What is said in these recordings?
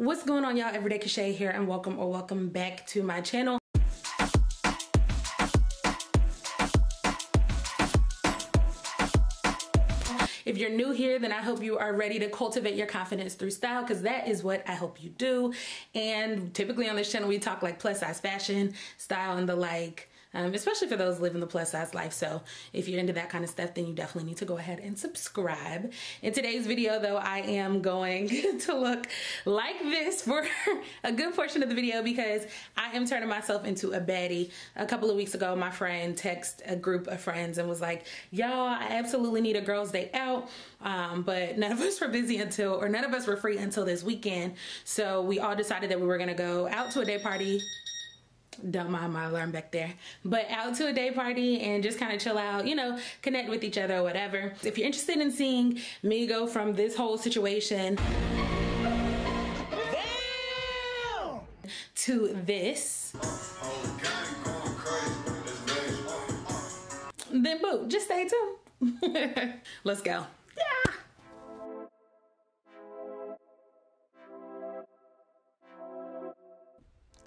What's going on y'all? Everyday KaShay here and welcome or welcome back to my channel. If you're new here, then I hope you are ready to cultivate your confidence through style because that is what I hope you do. And typically on this channel, we talk like plus size fashion, style, and the like um, especially for those living the plus size life. So if you're into that kind of stuff, then you definitely need to go ahead and subscribe. In today's video though, I am going to look like this for a good portion of the video because I am turning myself into a baddie. A couple of weeks ago, my friend texted a group of friends and was like, y'all, I absolutely need a girls day out. Um, but none of us were busy until, or none of us were free until this weekend. So we all decided that we were gonna go out to a day party don't mind my alarm back there. But out to a day party and just kind of chill out you know connect with each other or whatever. If you're interested in seeing me go from this whole situation to this. Then boo just stay tuned. Let's go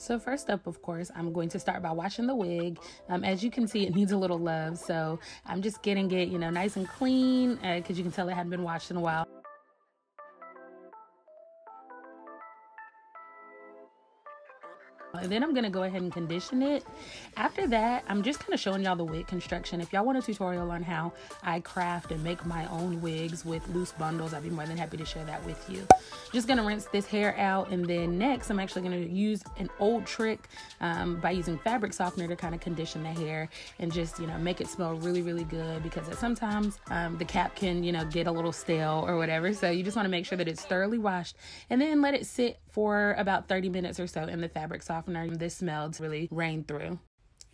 So first up, of course, I'm going to start by washing the wig. Um, as you can see, it needs a little love. So I'm just getting it, you know, nice and clean because uh, you can tell it hadn't been washed in a while. And then I'm to go ahead and condition it. After that, I'm just kind of showing y'all the wig construction. If y'all want a tutorial on how I craft and make my own wigs with loose bundles, I'd be more than happy to share that with you. Just to rinse this hair out. And then next, I'm actually to use an old trick um, by using fabric softener to kind of condition the hair and just, you know, make it smell really, really good because sometimes um, the cap can, you know, get a little stale or whatever. So you just want to make sure that it's thoroughly washed and then let it sit for about 30 minutes or so in the fabric softener. This smells really rain through.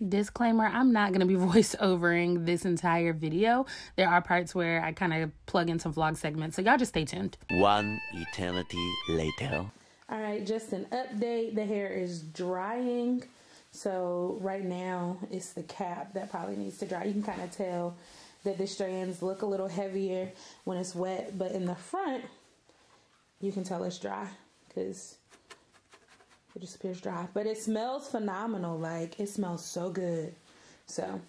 Disclaimer, I'm not going to be voice overing this entire video. There are parts where I kind of plug in some vlog segments, so y'all just stay tuned. One eternity later. All right, just an update. The hair is drying. So right now it's the cap that probably needs to dry. You can kind of tell that the strands look a little heavier when it's wet, but in the front, you can tell it's dry because it just appears dry. But it smells phenomenal. Like, it smells so good. So,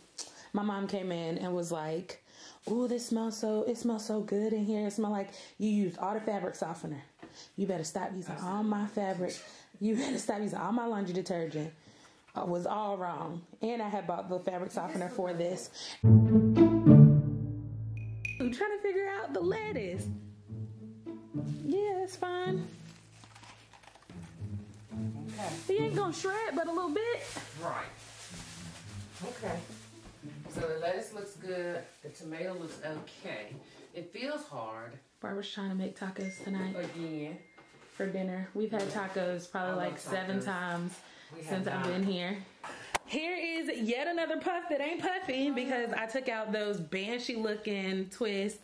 my mom came in and was like, Ooh, this smells so, it smells so good in here. It smells like you used all the fabric softener. You better stop using all my fabric. You better stop using all my laundry detergent. I was all wrong. And I had bought the fabric softener for this. I'm trying to figure out the lettuce. Yeah, it's fine. Okay. He ain't gonna shred but a little bit. Right. Okay. So the lettuce looks good. The tomato looks okay. It feels hard. Barbara's trying to make tacos tonight. Again. For dinner. We've had tacos probably like tacos. seven times since I've been here. Here is yet another puff that ain't puffy because I took out those banshee looking twists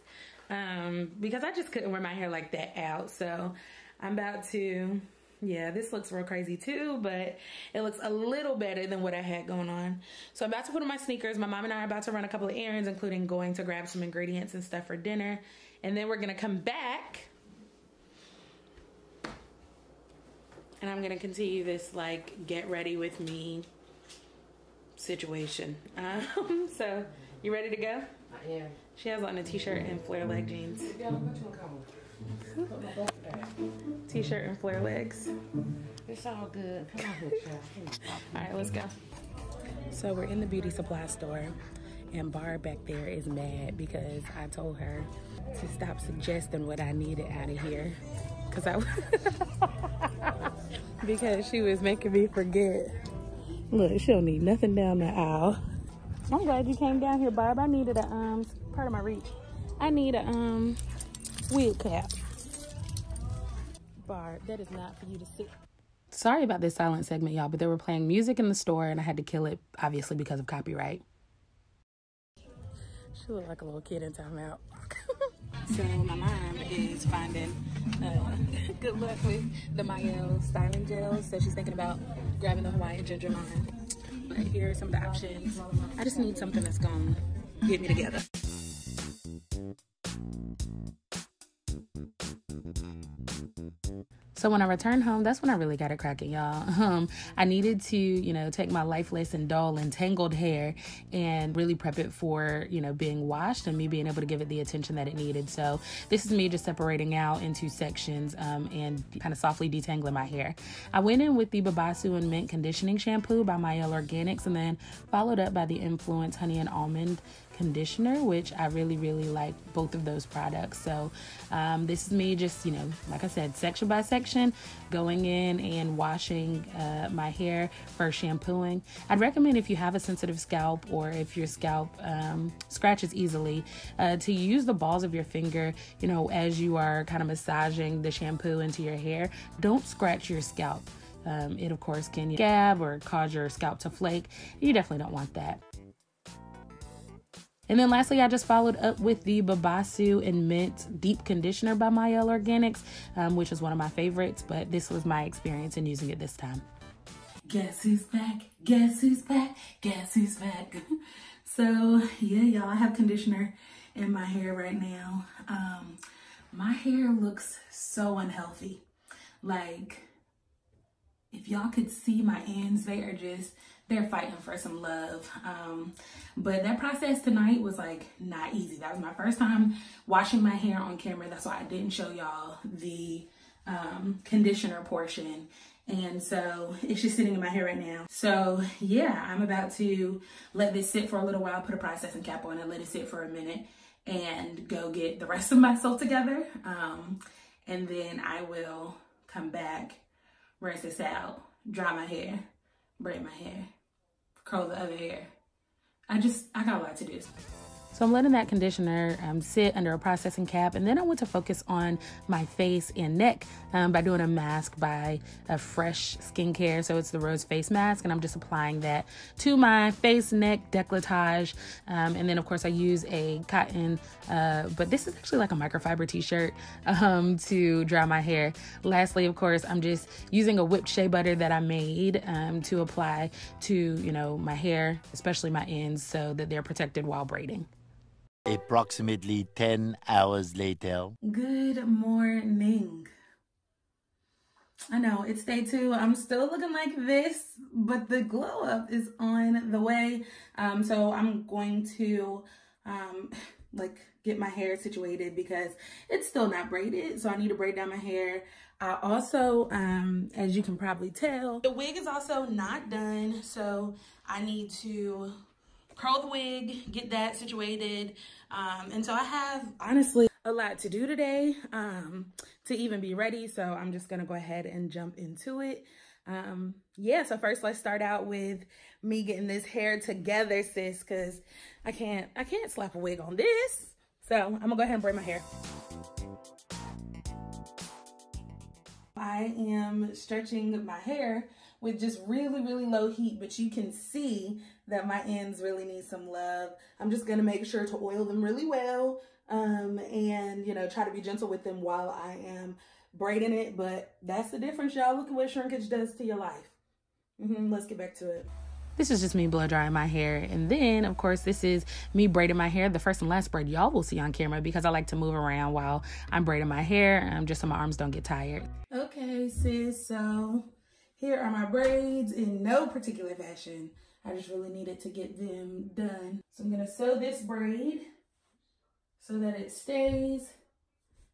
um, because I just couldn't wear my hair like that out. So I'm about to yeah, this looks real crazy too, but it looks a little better than what I had going on. So I'm about to put on my sneakers. My mom and I are about to run a couple of errands, including going to grab some ingredients and stuff for dinner. And then we're gonna come back and I'm gonna continue this like get ready with me situation. Um, so you ready to go? I am. She has on a t-shirt and flare leg jeans. T-shirt and flare legs. It's all good. Come on, All right, let's go. So we're in the beauty supply store, and Barb back there is mad because I told her to stop suggesting what I needed out of here, because I because she was making me forget. Look, she don't need nothing down the aisle. I'm glad you came down here, Barb. I needed a um part of my reach. I need a um wheel cap. Barb, that is not for you to sit. Sorry about this silent segment, y'all, but they were playing music in the store and I had to kill it, obviously, because of copyright. She looked like a little kid in timeout. so my mom is finding uh, good luck with the Mielle styling gels. So she's thinking about grabbing the Hawaiian ginger line. But here are some of the options. I just need something that's gonna get me together. So when I returned home, that's when I really got it cracking, y'all. Um, I needed to, you know, take my lifeless and dull and tangled hair and really prep it for, you know, being washed and me being able to give it the attention that it needed. So this is me just separating out into sections um, and kind of softly detangling my hair. I went in with the Babassu and Mint Conditioning Shampoo by Mielle Organics and then followed up by the Influence Honey and Almond conditioner, which I really, really like both of those products. So, um, this is me just, you know, like I said, section by section, going in and washing uh, my hair for shampooing. I'd recommend if you have a sensitive scalp or if your scalp um, scratches easily, uh, to use the balls of your finger, you know, as you are kind of massaging the shampoo into your hair. Don't scratch your scalp. Um, it, of course, can scab or cause your scalp to flake. You definitely don't want that. And then lastly, I just followed up with the Babassu and Mint Deep Conditioner by Mielle Organics, um, which is one of my favorites, but this was my experience in using it this time. Guess who's back? Guess who's back? Guess who's back? so yeah, y'all, I have conditioner in my hair right now. Um, my hair looks so unhealthy. Like, if y'all could see my ends, they are just they're fighting for some love. Um, but that process tonight was like not easy. That was my first time washing my hair on camera. That's why I didn't show y'all the um, conditioner portion. And so it's just sitting in my hair right now. So yeah, I'm about to let this sit for a little while, put a processing cap on it, let it sit for a minute and go get the rest of my soap together. Um, and then I will come back, rinse this out, dry my hair, braid my hair, curl the other hair. I just, I got a lot to do. So I'm letting that conditioner um, sit under a processing cap. And then I want to focus on my face and neck um, by doing a mask by a fresh skincare. So it's the Rose Face Mask. And I'm just applying that to my face, neck, decolletage. Um, and then, of course, I use a cotton, uh, but this is actually like a microfiber t shirt um, to dry my hair. Lastly, of course, I'm just using a whipped shea butter that I made um, to apply to, you know, my hair, especially my ends, so that they're protected while braiding. Approximately 10 hours later. Good morning. I know it's day two. I'm still looking like this, but the glow up is on the way. Um, so I'm going to um, like get my hair situated because it's still not braided. So I need to braid down my hair. I also, um, as you can probably tell, the wig is also not done. So I need to curl the wig, get that situated. Um, and so I have honestly a lot to do today um, to even be ready. So I'm just gonna go ahead and jump into it. Um, yeah, so first let's start out with me getting this hair together, sis, cause I can't, I can't slap a wig on this. So I'm gonna go ahead and braid my hair. I am stretching my hair with just really, really low heat, but you can see that my ends really need some love. I'm just gonna make sure to oil them really well um, and, you know, try to be gentle with them while I am braiding it. But that's the difference, y'all. Look at what shrinkage does to your life. Mm -hmm. Let's get back to it. This is just me blow drying my hair. And then, of course, this is me braiding my hair. The first and last braid y'all will see on camera because I like to move around while I'm braiding my hair um, just so my arms don't get tired. Okay, sis, so here are my braids in no particular fashion. I just really needed to get them done. So I'm gonna sew this braid so that it stays.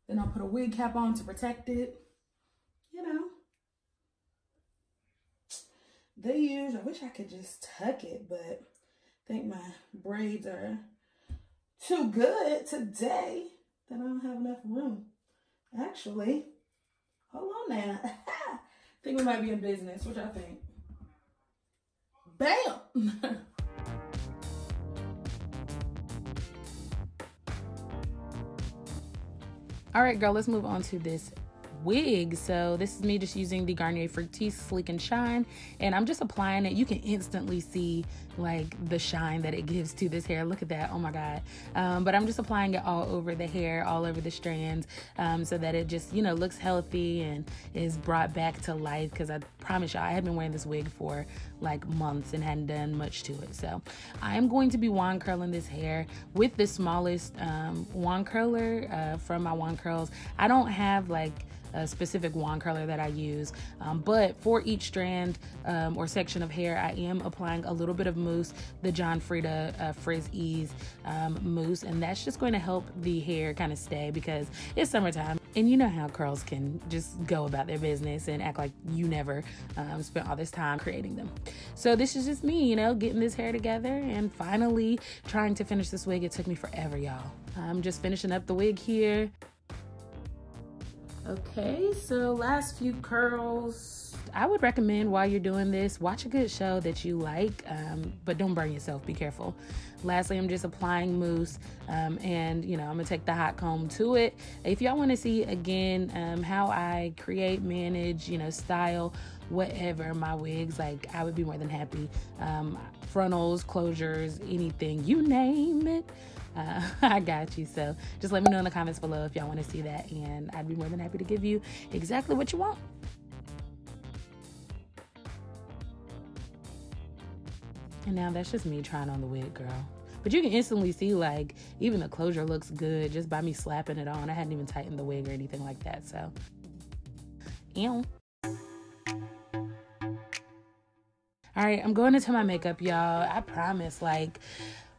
Then I'll put a wig cap on to protect it. You know, they use, I wish I could just tuck it, but I think my braids are too good today that I don't have enough room. Actually, hold on now. Think we might be in business. What y'all think? Bam! All right, girl, let's move on to this wig. So this is me just using the Garnier Fructis Sleek and Shine and I'm just applying it. You can instantly see like the shine that it gives to this hair. Look at that. Oh my God. Um, but I'm just applying it all over the hair, all over the strands um, so that it just, you know, looks healthy and is brought back to life because I promise y'all I had been wearing this wig for like months and hadn't done much to it. So I am going to be wand curling this hair with the smallest um, wand curler uh, from my wand curls. I don't have like a specific wand curler that I use. Um, but for each strand um, or section of hair, I am applying a little bit of mousse, the John Frieda uh, Frizz Ease um, mousse, and that's just going to help the hair kind of stay because it's summertime. And you know how curls can just go about their business and act like you never um, spent all this time creating them. So this is just me, you know, getting this hair together and finally trying to finish this wig. It took me forever, y'all. I'm just finishing up the wig here. Okay, so last few curls. I would recommend while you're doing this, watch a good show that you like, um, but don't burn yourself. Be careful. Lastly, I'm just applying mousse, um, and you know I'm gonna take the hot comb to it. If y'all want to see again um, how I create, manage, you know, style, whatever my wigs, like I would be more than happy. Um, frontals, closures, anything, you name it uh, I got you. So just let me know in the comments below if y'all want to see that, and I'd be more than happy to give you exactly what you want. And now that's just me trying on the wig, girl. But you can instantly see, like, even the closure looks good just by me slapping it on. I hadn't even tightened the wig or anything like that, so. Ew. All right, I'm going into my makeup, y'all. I promise, like,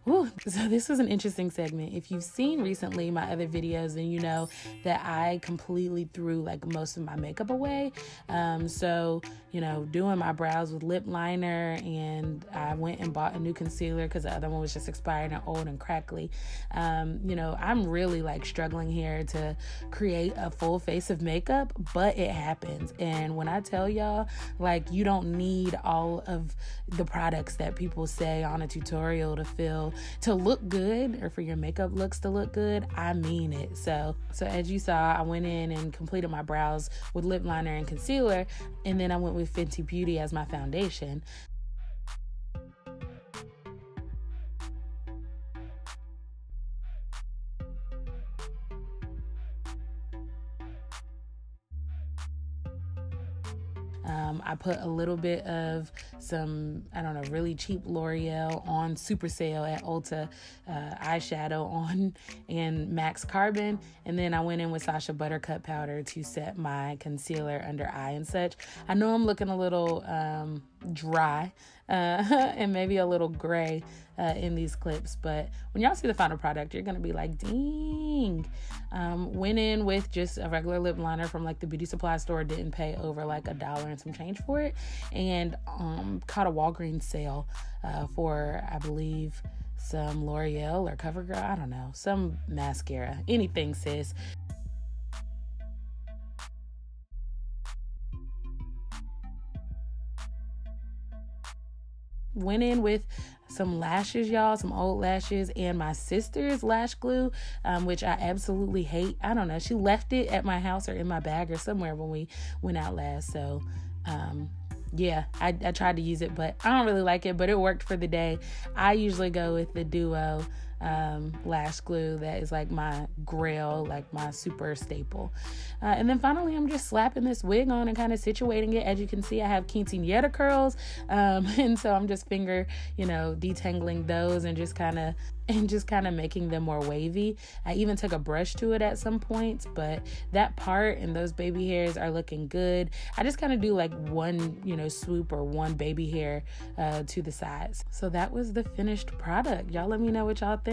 Whew. So this was an interesting segment. If you've seen recently my other videos, then you know that I completely threw like most of my makeup away. Um, so you know, doing my brows with lip liner, and I went and bought a new concealer because the other one was just expired and old and crackly. Um, you know, I'm really like struggling here to create a full face of makeup, but it happens. And when I tell y'all, like, you don't need all of the products that people say on a tutorial to feel to look good or for your makeup looks to look good. I mean it. So, so as you saw, I went in and completed my brows with lip liner and concealer, and then I went with Fenty Beauty as my foundation. Um, I put a little bit of some, I don't know, really cheap L'Oreal on super sale at Ulta uh, eyeshadow on and MAC Carbon. And then I went in with Sacha Buttercup powder to set my concealer under eye and such. I know I'm looking a little um, dry uh, and maybe a little gray uh, in these clips. But when y'all see the final product, you're gonna be like, dang. Um, went in with just a regular lip liner from like the beauty supply store, didn't pay over like a dollar and some change for it, and um, caught a Walgreens sale uh, for, I believe, some L'Oreal or CoverGirl, I don't know, some mascara, anything, sis. Went in with some lashes, y'all, some old lashes, and my sister's lash glue, um, which I absolutely hate. I don't know. She left it at my house or in my bag or somewhere when we went out last. So, um, yeah, I, I tried to use it, but I don't really like it, but it worked for the day. I usually go with the Duo um, lash glue that is like my grail, like my super staple. Uh, and then finally, I'm just slapping this wig on and kind of situating it. As you can see, I have quinceanera curls, um, and so I'm just finger, you know, detangling those and just kind of and just kind of making them more wavy. I even took a brush to it at some points, but that part and those baby hairs are looking good. I just kind of do like one, you know, swoop or one baby hair uh, to the sides. So that was the finished product. Y'all let me know what y'all think.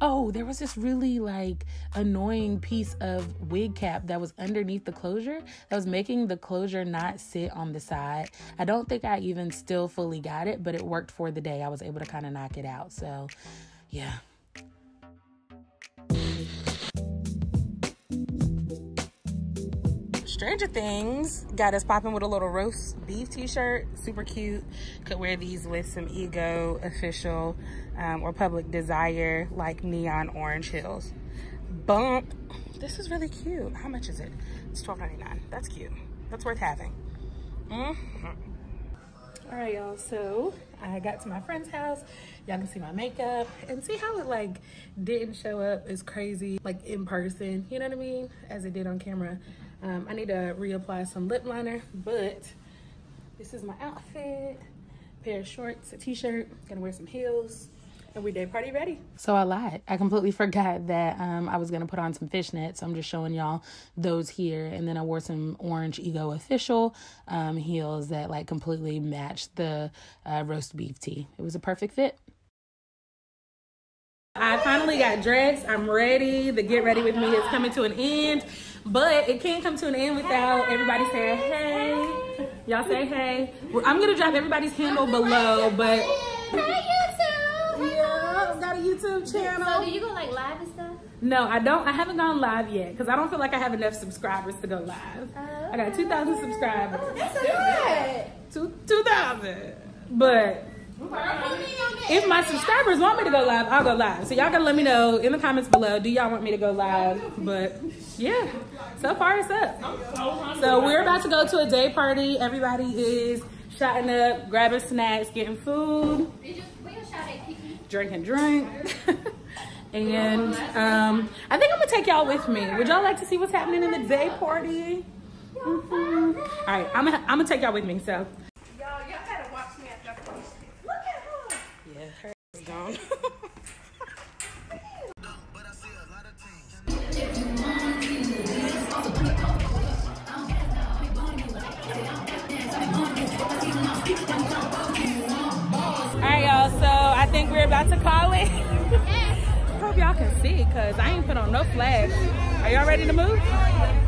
Oh, there was this really like annoying piece of wig cap that was underneath the closure that was making the closure not sit on the side. I don't think I even still fully got it, but it worked for the day. I was able to kind of knock it out. So, yeah. Stranger Things got us popping with a little roast beef t-shirt. Super cute. Could wear these with some Ego official um, or public desire like neon orange heels. Bump. This is really cute. How much is it? It's $12.99. That's cute. That's worth having. Mm -hmm. All right, y'all. So I got to my friend's house. Y'all can see my makeup and see how it like didn't show up as crazy like in person. You know what I mean? As it did on camera. Um, I need to reapply some lip liner, but this is my outfit. Pair of shorts, a t-shirt. Gonna wear some heels. and we day party ready. So I lied. I completely forgot that um, I was gonna put on some fishnets. So I'm just showing y'all those here, and then I wore some orange Ego Official um, heels that like completely matched the uh, roast beef tee. It was a perfect fit. I finally got dressed. I'm ready. The get ready with me is coming to an end, but it can't come to an end without everybody saying hey. Y'all say hey. I'm gonna drop everybody's handle below, but. Hey YouTube! Yeah, got a YouTube channel. So do you go like live and stuff? No, I don't. I haven't gone live yet because I don't feel like I have enough subscribers to go live. I got 2,000 subscribers. That's good. Two 2,000. But if my subscribers want me to go live, I'll go live. So y'all gotta let me know in the comments below. Do y'all want me to go live? But yeah, so far it's up. So we're about to go to a day party. Everybody is shotting up, grabbing snacks, getting food, drinking drink. and um, I think I'm gonna take y'all with me. Would y'all like to see what's happening in the day party? Mhm. All right, I'm gonna, I'm gonna take y'all with me. So yeah, her is gone. All right, y'all. So I think we're about to call it. Hope y'all can see, cause I ain't put on no flash. Are y'all ready to move?